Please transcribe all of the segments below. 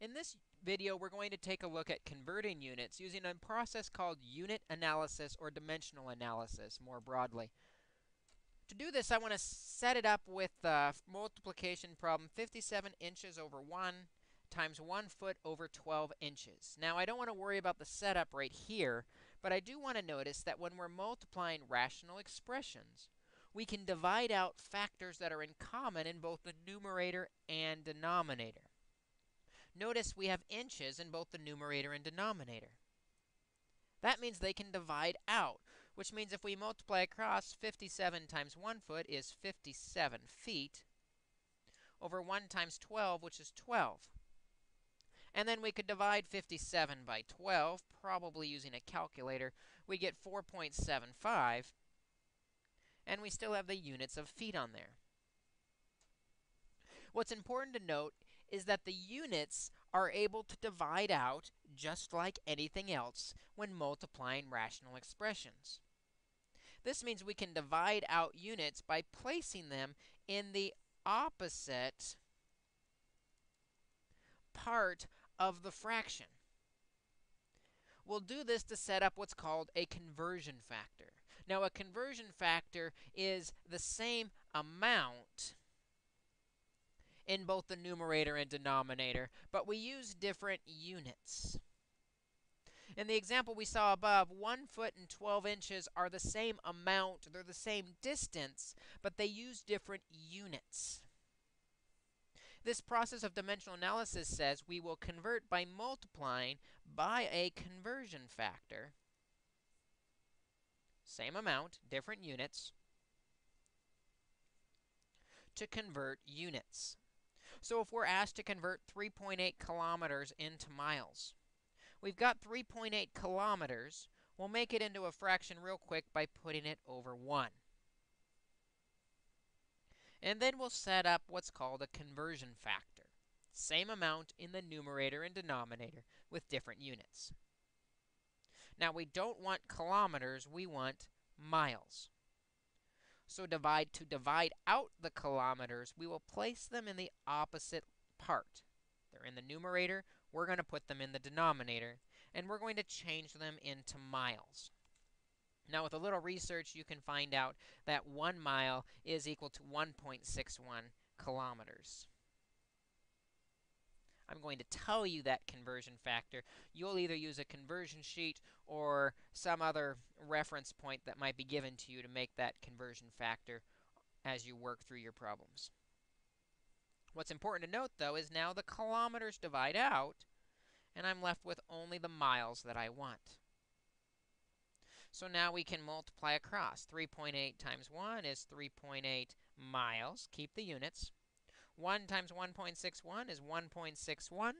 In this video, we're going to take a look at converting units using a process called unit analysis or dimensional analysis more broadly. To do this, I want to set it up with the multiplication problem 57 inches over 1 times 1 foot over 12 inches. Now, I don't want to worry about the setup right here, but I do want to notice that when we're multiplying rational expressions, we can divide out factors that are in common in both the numerator and denominator. Notice we have inches in both the numerator and denominator. That means they can divide out, which means if we multiply across 57 times 1 foot is 57 feet over 1 times 12, which is 12. And then we could divide 57 by 12, probably using a calculator. We get 4.75, and we still have the units of feet on there. What's important to note is that the units are able to divide out just like anything else when multiplying rational expressions. This means we can divide out units by placing them in the opposite part of the fraction. We'll do this to set up what's called a conversion factor. Now, a conversion factor is the same amount in both the numerator and denominator, but we use different units. In the example we saw above, 1 foot and 12 inches are the same amount, they're the same distance, but they use different units. This process of dimensional analysis says we will convert by multiplying by a conversion factor. Same amount, different units, to convert units. So if we're asked to convert 3.8 kilometers into miles, we've got 3.8 kilometers. We'll make it into a fraction real quick by putting it over 1. And then we'll set up what's called a conversion factor. Same amount in the numerator and denominator with different units. Now, we don't want kilometers, we want miles. So divide to divide out the kilometers, we will place them in the opposite part. They're in the numerator, we're going to put them in the denominator, and we're going to change them into miles. Now, with a little research, you can find out that 1 mile is equal to 1.61 kilometers. I'm going to tell you that conversion factor. You'll either use a conversion sheet or some other reference point that might be given to you to make that conversion factor as you work through your problems. What's important to note, though, is now the kilometers divide out, and I'm left with only the miles that I want. So now we can multiply across. 3.8 times 1 is 3.8 miles. Keep the units. 1 times 1.61 is 1.61.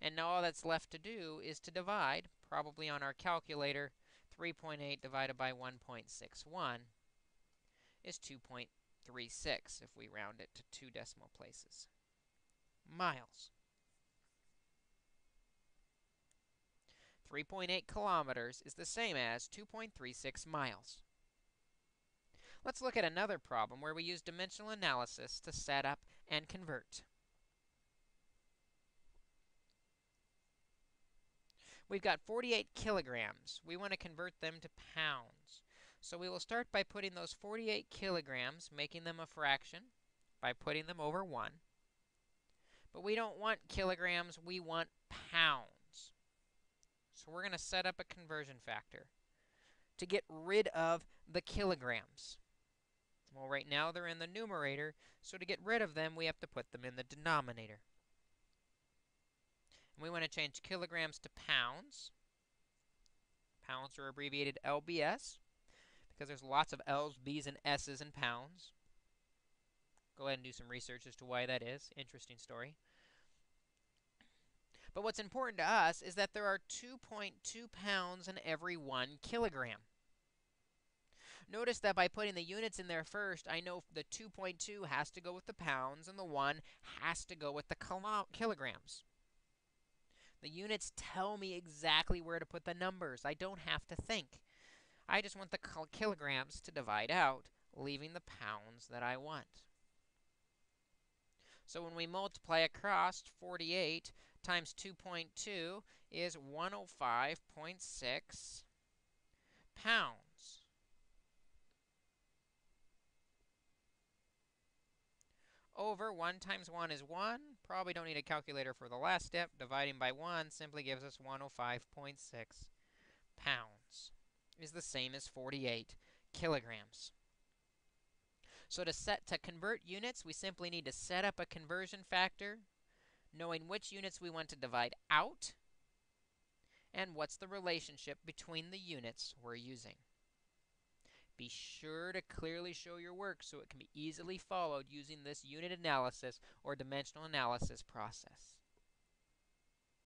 And now all that's left to do is to divide, probably on our calculator, 3.8 divided by 1.61 is 2.36 if we round it to two decimal places. Miles. 3.8 kilometers is the same as 2.36 miles. Let's look at another problem where we use dimensional analysis to set up and convert. We've got 48 kilograms. We want to convert them to pounds. So we will start by putting those 48 kilograms, making them a fraction, by putting them over 1. But we don't want kilograms, we want pounds. So we're going to set up a conversion factor to get rid of the kilograms. Well, right now they're in the numerator, so to get rid of them, we have to put them in the denominator. And we want to change kilograms to pounds. Pounds are abbreviated LBS because there's lots of L's, B's, and S's in pounds. Go ahead and do some research as to why that is. Interesting story. But what's important to us is that there are 2.2 pounds in every 1 kilogram. Notice that by putting the units in there first, I know the 2.2 has to go with the pounds and the 1 has to go with the kilograms. The units tell me exactly where to put the numbers. I don't have to think. I just want the kilograms to divide out, leaving the pounds that I want. So when we multiply across 48 times 2.2 is 105.6 pounds. Over 1 times 1 is 1. Probably don't need a calculator for the last step. Dividing by 1 simply gives us 105.6 pounds. Is the same as 48 kilograms. So to set to convert units, we simply need to set up a conversion factor, knowing which units we want to divide out, and what's the relationship between the units we're using. Be sure to clearly show your work so it can be easily followed using this unit analysis or dimensional analysis process.